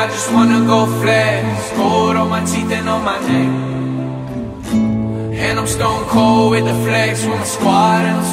I just wanna go flex. Gold on my teeth and on my neck. And I'm stone cold with the flex. With my squad and